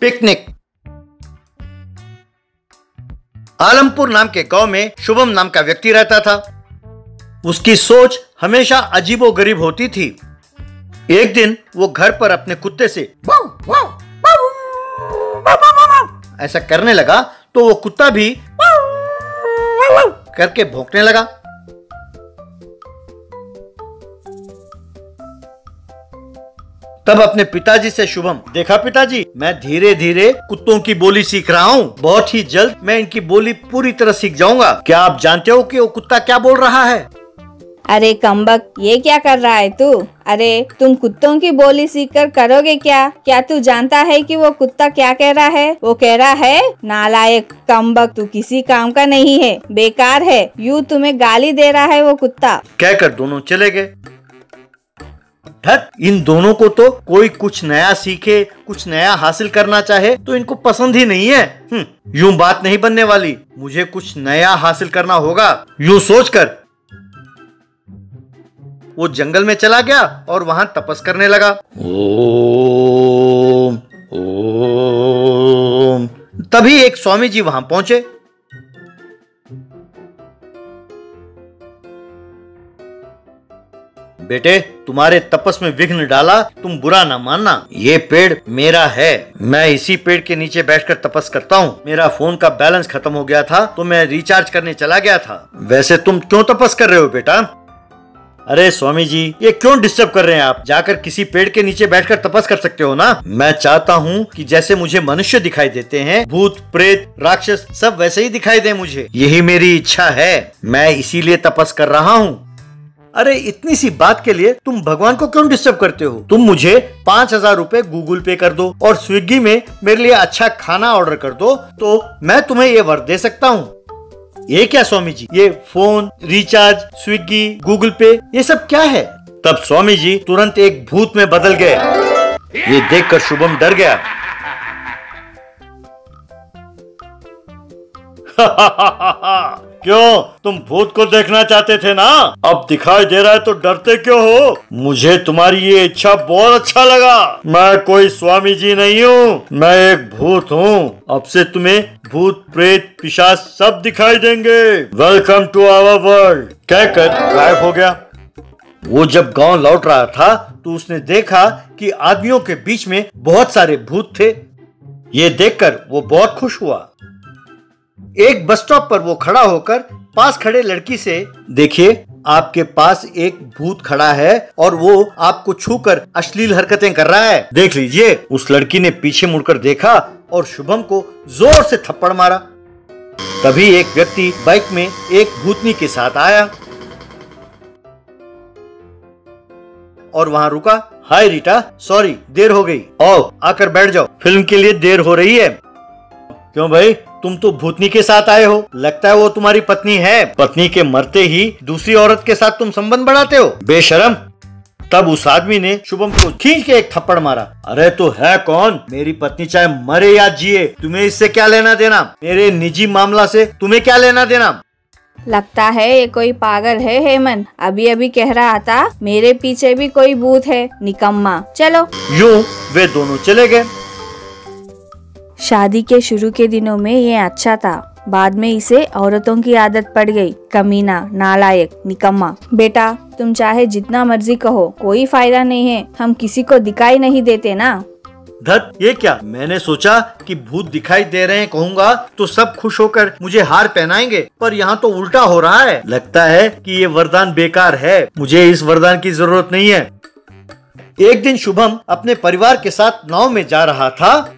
Picnic. Alampur नाम के गाँव में शुभम नाम का व्यक्ति रहता था। उसकी सोच हमेशा अजीबो गरीब होती थी। एक दिन वो घर पर अपने कुत्ते से ऐसा करने लगा तो वो कुत्ता भी करके भौंकने लगा। तब अपने पिताजी से शुभम देखा पिताजी? मैं धीरे धीरे कुत्तों की बोली सीख रहा हूँ। बहुत ही जल्द मैं इनकी बोली पूरी तरह सीख जाऊँगा। क्या आप जानते हो कि वो कुत्ता क्या बोल रहा है? अरे कम्बक ये क्या कर रहा है तू? अरे तुम कुत्तों की बोली सीखकर करोगे क्या? क्या तू जानता है कि वो कुत्ता क्या कह रहा है? वो कह रहा है नालायक कम्बक तू किसी काम का नहीं है बेकार है। यू तुम्हें गाली दे रहा है वो कुत्ता। कहकर दोनों चले गए। धत इन दोनों को तो कोई कुछ नया सीखे कुछ नया हासिल करना चाहे तो इनको पसंद ही नहीं है। हम्म, यूँ बात नहीं बनने वाली। मुझे कुछ नया हासिल करना होगा। यूँ सोचकर। वो जंगल में चला गया और वहाँ तपस करने लगा। ओम ओम। तभी एक स्वामी जी वहाँ पहुँचे। बेटे, तुम्हारे तपस में विघ्न डाला, तुम बुरा ना मानना। ये पेड़ मेरा है। मैं इसी पेड़ के नीचे बैठकर तपस करता हूँ। मेरा फ़ोन का बैलेंस खत्म हो गया था तो मैं रिचार्ज करने चला गया था। वैसे तुम क्यों तपस कर रहे हो बेटा? अरे स्वामी जी, ये क्यों डिस्टर्ब कर रहे हैं आप? जाकर किसी पेड़ के नीचे बैठकर तपस कर सकते हो ना? मैं चाहता हूँ कि जैसे मुझे मनुष्य दिखाई देते हैं, भूत, प्रेत, राक्षस, सब वैसे ही दिखाई दे मुझे। यही मेरी इच्छा है। मैं इसीलिए तपस कर रहा हूँ। अरे, इतनी सी बात के लिए तुम भगवान को क्यों डिस्टर्ब करते हो? तुम मुझे पाँच हज़ार रूपए गूगल पे कर दो और स्विगी में मेरे लिए अच्छा खाना ऑर्डर कर दो तो मैं तुम्हें ये वर दे सकता हूँ। ये क्या स्वामी जी ये फ़ोन रिचार्ज स्विगी गूगल पे, ये सब क्या है? तब स्वामी जी तुरंत एक भूत में बदल गए। ये देखकर शुभम डर गया। क्यों? तुम भूत को देखना चाहते थे ना? अब दिखाई दे रहा है तो डरते क्यों हो? मुझे तुम्हारी ये इच्छा बहुत अच्छा लगा। मैं कोई स्वामी जी नहीं हूँ, मैं एक भूत हूँ। अब से तुम्हें भूत, प्रेत, पिशाच सब दिखाई देंगे। वेलकम टू आवर वर्ल्ड कहकर गायब हो गया। वो जब गाँव लौट रहा था तो उसने देखा कि आदमियों के बीच में बहुत सारे भूत थे। ये देखकर वो बहुत खुश हुआ। एक बस स्टॉप पर वो खड़ा होकर पास खड़े लड़की से, देखिए, आपके पास एक भूत खड़ा है और वो आपको छूकर अश्लील हरकतें कर रहा है। देख लीजिए, उस लड़की ने पीछे मुड़कर देखा और शुभम को ज़ोर से थप्पड़ मारा। तभी एक व्यक्ति बाइक में एक भूतनी के साथ आया और वहाँ रुका। हाय रीटा, सॉरी, देर हो गई। आओ, आकर बैठ जाओ। फ़िल्म के लिए देर हो रही है। क्यों भाई? तुम तो भूतनी के साथ आए हो। लगता है वो तुम्हारी पत्नी है। पत्नी के मरते ही दूसरी औरत के साथ तुम संबंध बढ़ाते हो। बेशरम। तब उस आदमी ने शुभम को खींच के एक थप्पड़ मारा। अरे तो है कौन? मेरी पत्नी चाहे मरे या जिए तुम्हें इससे क्या लेना देना? मेरे निजी मामला से तुम्हें क्या लेना देना? लगता है ये कोई पागल है हेमन। अभी अभी कह रहा था मेरे पीछे भी कोई भूत है निकम्मा। चलो। यूँ वे दोनों चले गए। शादी के शुरू के दिनों में ये अच्छा था। बाद में इसे औरतों की आदत पड़ गई। कमीना, नालायक, निकम्मा। बेटा, तुम चाहे जितना मर्ज़ी कहो, कोई फ़ायदा नहीं है। हम किसी को दिखाई नहीं देते ना। धत, ये क्या? मैंने सोचा कि भूत दिखाई दे रहे हैं, कहूँगा तो सब खुश होकर मुझे हार पहनाएँगे। पर यहाँ तो उल्टा हो रहा है। लगता है कि ये वरदान बेकार है। मुझे इस वरदान की ज़रूरत नहीं है। एक दिन शुभम अपने परिवार के साथ नाव में जा रहा था।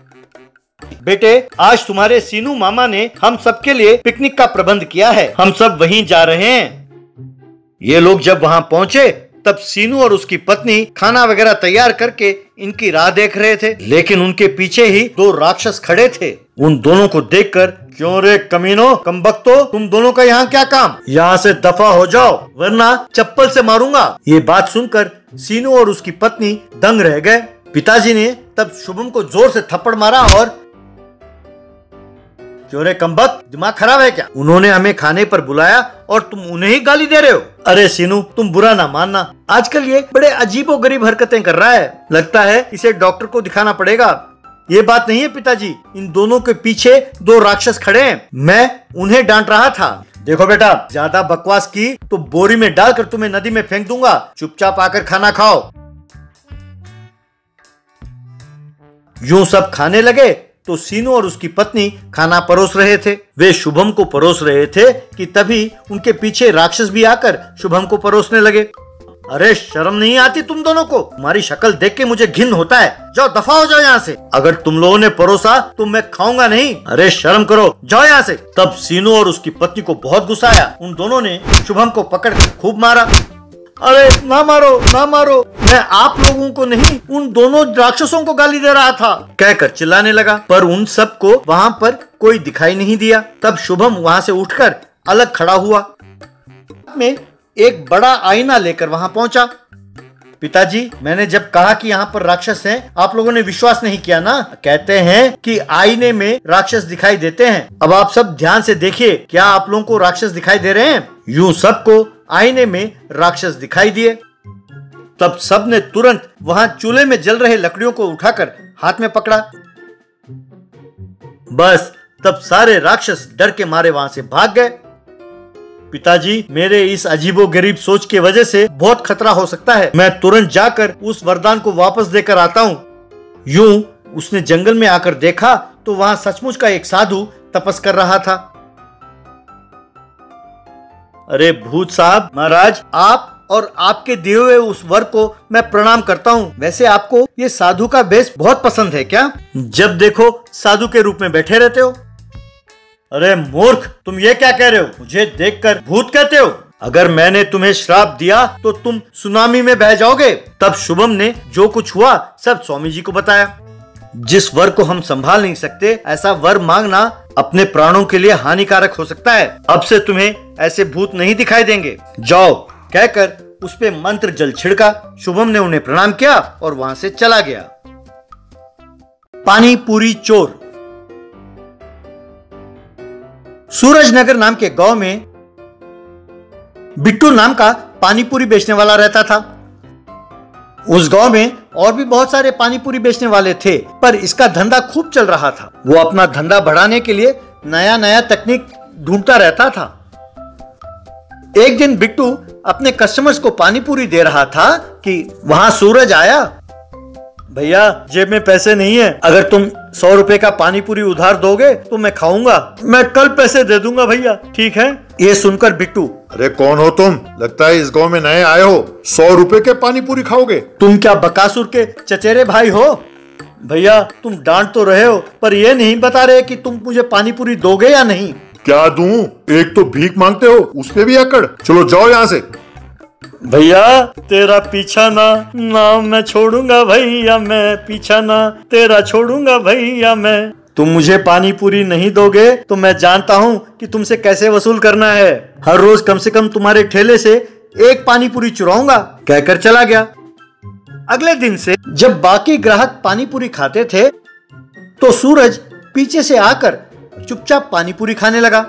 बेटे, आज तुम्हारे सीनू मामा ने हम सबके लिए पिकनिक का प्रबंध किया है। हम सब वहीं जा रहे हैं। ये लोग जब वहाँ पहुँचे, तब सीनू और उसकी पत्नी खाना वगैरह तैयार करके इनकी राह देख रहे थे। लेकिन उनके पीछे ही दो राक्षस खड़े थे। उन दोनों को देखकर, क्यों रे कमीनो कम तो तुम दोनों का यहाँ क्या काम? यहाँ से दफ़ा हो जाओ, वरना चप्पल से मारूँगा। ये बात सुनकर सीनू और उसकी पत्नी दंग रह गए। पिताजी ने तब शुभम को ज़ोर से थप्पड़ मारा और क्यों रे कम्बक दिमाग खराब है क्या? उन्होंने हमें खाने पर बुलाया और तुम उन्हें ही गाली दे रहे हो। अरे सीनू, तुम बुरा ना मानना। आजकल ये बड़े अजीबो गरीब हरकतें कर रहा है। लगता है इसे डॉक्टर को दिखाना पड़ेगा। ये बात नहीं है पिताजी। इन दोनों के पीछे दो राक्षस खड़े हैं। मैं उन्हें डांट रहा था। देखो बेटा, ज़्यादा बकवास की तो बोरी में डालकर तुम्हें नदी में फेंक दूँगा। चुपचाप आकर खाना खाओ। यूँ सब खाने लगे तो सीनू और उसकी पत्नी खाना परोस रहे थे। वे शुभम को परोस रहे थे कि तभी उनके पीछे राक्षस भी आकर शुभम को परोसने लगे। अरे, शर्म नहीं आती तुम दोनों को? तुम्हारी शक्ल देख के मुझे घिन होता है। जाओ, दफ़ा हो जाओ यहाँ से। अगर तुम लोगों ने परोसा तो मैं खाऊँगा नहीं। अरे, शर्म करो। जाओ यहाँ से। तब सीनू और उसकी पत्नी को बहुत गुस्सा आया। उन दोनों ने शुभम को पकड़ खूब मारा। अरे ना मारो ना मारो। मैं आप लोगों को नहीं उन दोनों राक्षसों को गाली दे रहा था। कहकर चिल्लाने लगा पर उन सबको वहाँ पर कोई दिखाई नहीं दिया। तब शुभम वहाँ से उठकर अलग खड़ा हुआ। में एक बड़ा आईना लेकर वहाँ पहुँचा। पिताजी मैंने जब कहा कि यहाँ पर राक्षस हैं, आप लोगों ने विश्वास नहीं किया ना? कहते हैं कि आईने में राक्षस दिखाई देते हैं। अब आप सब ध्यान से देखिए क्या आप लोगों को राक्षस दिखाई दे रहे हैं? यूँ सबको आईने में राक्षस दिखाई दिए। तब सबने तुरंत वहाँ चूल्हे में जल रहे लकड़ियों को उठाकर हाथ में पकड़ा। बस, तब सारे राक्षस डर के मारे वहाँ से भाग गए। पिताजी, मेरे इस अजीबो गरीब सोच के वजह से बहुत खतरा हो सकता है। मैं तुरंत जाकर उस वरदान को वापस देकर आता हूँ। यूँ उसने जंगल में आकर देखा तो वहाँ सचमुच का एक साधु तपस कर रहा था। अरे भूत साहब, महाराज, आप और आपके दिए हुए उस वर को मैं प्रणाम करता हूँ। वैसे आपको ये साधु का बेस बहुत पसंद है क्या? जब देखो साधु के रूप में बैठे रहते हो। अरे मूर्ख, तुम ये क्या कह रहे हो? मुझे देखकर भूत कहते हो? अगर मैंने तुम्हें श्राप दिया तो तुम सुनामी में बह जाओगे। तब शुभम ने जो कुछ हुआ, सब स्वामी जी को बताया। जिस वर को हम संभाल नहीं सकते, ऐसा वर मांगना अपने प्राणों के लिए हानिकारक हो सकता है। अब से तुम्हें ऐसे भूत नहीं दिखाई देंगे। जाओ, कहकर उस पे मंत्र जल छिड़का, शुभम ने उन्हें प्रणाम किया और वहाँ से चला गया। पानी पूरी चोर। सूरजनगर नाम के गाँव में बिट्टू नाम का पानीपुरी बेचने वाला रहता था। उस गाँव में और भी बहुत सारे पानीपुरी बेचने वाले थे, पर इसका धंधा खूब चल रहा था। वो अपना धंधा बढ़ाने के लिए नया नया तकनीक ढूंढता रहता था। एक दिन बिट्टू अपने कस्टमर्स को पानीपुरी दे रहा था कि, वहाँ सूरज आया? भैया, जेब में पैसे नहीं है। अगर तुम सौ रुपए का पानी पूरी उधार दोगे तो मैं खाऊँगा। मैं कल पैसे दे दूँगा भैया। ठीक है? ये सुनकर बिट्टू अरे कौन हो तुम? लगता है इस गाँव में नए आए हो। सौ रुपए के पानी पूरी खाओगे। तुम क्या बकासुर के चचेरे भाई हो? भैया तुम डांट तो रहे हो पर ये नहीं बता रहे कि तुम मुझे पानी पूरी दोगे या नहीं? क्या दूँ? एक तो भीख मांगते हो उसपे भी अकड़। चलो जाओ यहाँ से। भैया तेरा पीछा ना ना मैं छोड़ूँगा भैया मैं पीछा ना तेरा छोड़ूँगा भैया मैं तुम मुझे पानी पूरी नहीं दोगे तो मैं जानता हूँ कि तुमसे कैसे वसूल करना है। हर रोज कम से कम तुम्हारे ठेले से एक पानी पूरी चुराऊँगा, कहकर चला गया। अगले दिन से जब बाकी ग्राहक पानी पूरी खाते थे तो सूरज पीछे से आकर चुपचाप पानी पूरी खाने लगा।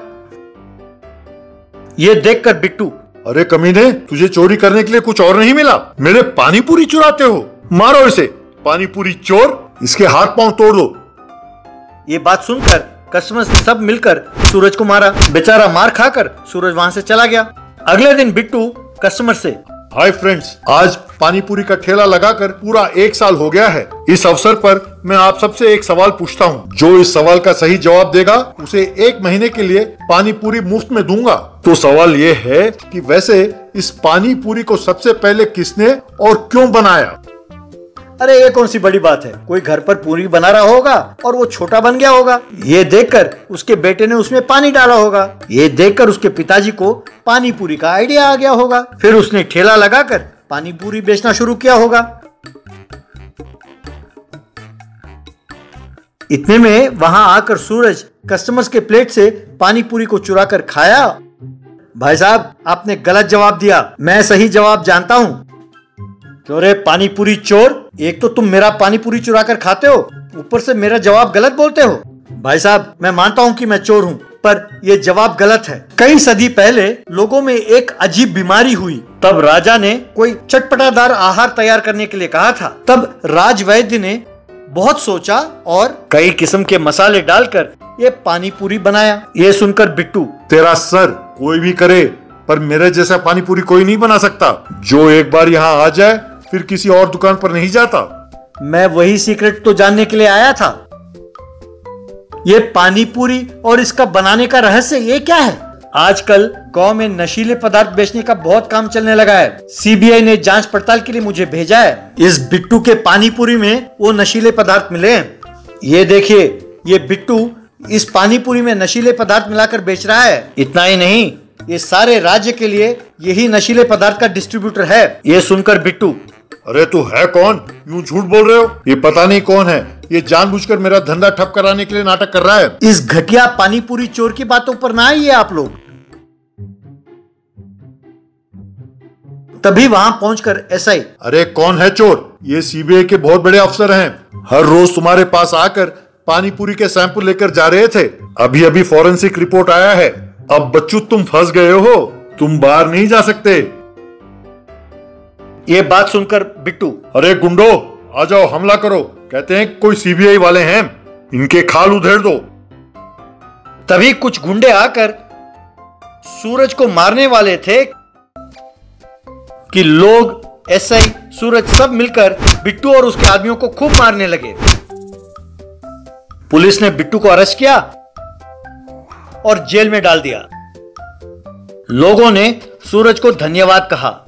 ये देखकर बिट्टू, अरे कमीने, तुझे चोरी करने के लिए कुछ और नहीं मिला? मेरे पानी पूरी चुराते हो। मारो इसे। पानी पूरी चोर, इसके हाथ पाँव तोड़ दो ये बात सुनकर कस्टमर्स ने सब मिलकर सूरज को मारा। बेचारा मार खाकर सूरज वहाँ से चला गया। अगले दिन बिट्टू कस्टमर से हाय फ्रेंड्स आज पानी पूरी का ठेला लगाकर पूरा एक साल हो गया है। इस अवसर पर मैं आप सबसे एक सवाल पूछता हूँ। जो इस सवाल का सही जवाब देगा, उसे एक महीने के लिए पानी पूरी मुफ़्त में दूँगा। तो सवाल ये है कि वैसे इस पानी पूरी को सबसे पहले किसने और क्यों बनाया? अरे, ये कौन सी बड़ी बात है? कोई घर पर पूरी बना रहा होगा और वो छोटा बन गया होगा। ये देखकर उसके बेटे ने उसमें पानी डाला होगा। ये देखकर उसके पिताजी को पानी पूरी का आइडिया आ गया होगा। फिर उसने ठेला लगाकर पानी पूरी बेचना शुरू किया होगा। इतने में वहाँ आकर सूरज कस्टमर्स के प्लेट से पानी पूरी को चुरा कर खाया। भाई साहब, आपने गलत जवाब दिया। मैं सही जवाब जानता हूँ। चोरे पानी पूरी चोर? एक तो तुम मेरा पानी पूरी चुरा कर खाते हो, ऊपर से मेरा जवाब गलत बोलते हो। भाई साहब, मैं मानता हूँ कि मैं चोर हूँ, पर यह जवाब गलत है। कई सदी पहले लोगों में एक अजीब बीमारी हुई। तब राजा ने कोई चटपटादार आहार तैयार करने के लिए कहा था। तब राज वैद्य ने बहुत सोचा और कई किस्म के मसाले डालकर ये पानी पूरी बनाया। ये सुनकर बिट्टू, तेरा सर कोई भी करे, पर मेरे जैसा पानी पूरी कोई नहीं बना सकता। जो एक बार यहाँ आ जाए फिर किसी और दुकान पर नहीं जाता? मैं वही सीक्रेट तो जानने के लिए आया था। ये पानी पूरी और इसका बनाने का रहस्य ये क्या है? आजकल गाँव में नशीले पदार्थ बेचने का बहुत काम चलने लगा है। सीबीआई ने जाँच पड़ताल के लिए मुझे भेजा है। इस बिट्टू के पानीपुरी में वो नशीले पदार्थ मिले ये देखिए, ये बिट्टू इस पानीपुरी में नशीले पदार्थ मिलाकर बेच रहा है। इतना ही नहीं, ये सारे राज्य के लिए यही नशीले पदार्थ का डिस्ट्रीब्यूटर है। ये सुनकर बिट्टू अरे तू है कौन? यूँ झूठ बोल रहे हो? ये पता नहीं कौन है। ये जानबूझकर मेरा धंधा ठप कराने के लिए नाटक कर रहा है। इस घटिया पानीपुरी चोर की बातों पर ना आइए आप लोग। तभी वहाँ पहुंचकर एसआई अरे कौन है चोर? ये सीबीआई के बहुत बड़े अफसर हैं। हर रोज तुम्हारे पास आकर पानी पूरी के सैंपल लेकर जा रहे थे। अभी अभी फॉरेंसिक रिपोर्ट आया है। अब बच्चू तुम फंस गए हो। तुम बाहर नहीं जा सकते। ये बात सुनकर बिट्टू अरे गुंडो आ जाओ हमला करो। कहते हैं कोई सीबीआई वाले हैं। इनके खाल उधेड़ दो। तभी कुछ गुंडे आकर सूरज को मारने वाले थे कि लोग एसआई सूरज सब मिलकर बिट्टू और उसके आदमियों को खूब मारने लगे। पुलिस ने बिट्टू को अरेस्ट किया और जेल में डाल दिया। लोगों ने सूरज को धन्यवाद कहा।